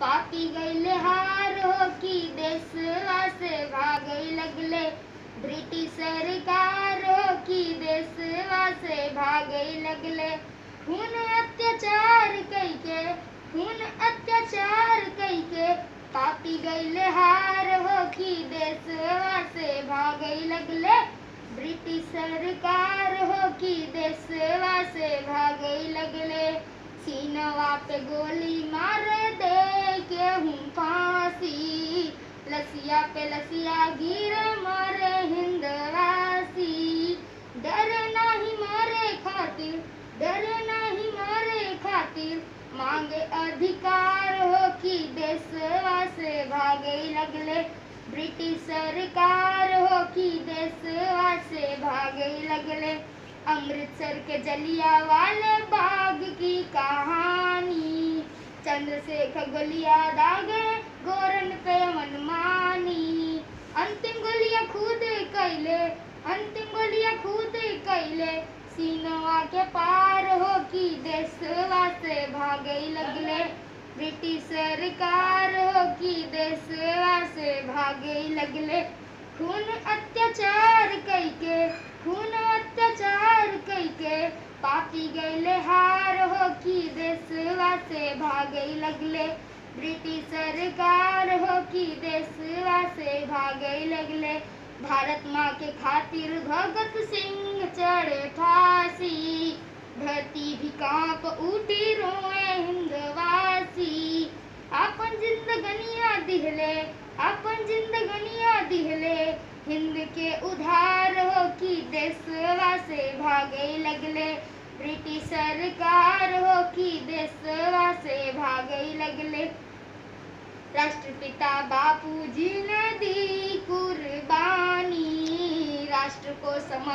पाकी गईले हार हो की देशवा से भागई लगले। ब्रिटिश सरकार हो की देशवा से भागई लगले। खून अत्याचार कई के, खून अत्याचार कई के। पापी गईले हार हो की देशवा से भागई लगले। ब्रिटिश सरकार हो की देशवा से भागई लगले। सीनवा पे गोली मार हूँ फांसी लसिया पे लसिया गिर मारे हिंदवासी डर नहीं मारे खातिर, डर नहीं मारे खातिर। मांगे अधिकार हो कि देशवा भागे लगले। ब्रिटिश सरकार हो कि देशवा भागे लगले। अमृतसर के जलिया वाले बाग की चंद्रशेखर गोलियाँ दागे गोरन पे मनमानी अंतिम गोलियाँ खुद कैले, अंतिम गोलियाँ खुद कैले। सीनवा के पार हो कि देशवा से भागे लगले। ब्रिटिश सरकार हो कि देशवा से भागे लगले। खून अत्याचार कई के खून अत्याचार कई के पापी हार हो से भागे लगले। ब्रिटिश सरकार हो कि देशवा से भागे लगले। भारत माँ के खातिर भगत सिंह चढ़े फांसी। धरती भी काँप उठी रोए हिंदवासी। अपन जिंदगनिया दिहले, अपन जिंदगनिया दिहले। हिंद के उधार हो कि देशवा से भागे लगले। ब्रिटिश सरकार हो कि देशवा से भाग लगले। राष्ट्रपिता बापू जी ने दी कुर्बानी, राष्ट्र को सम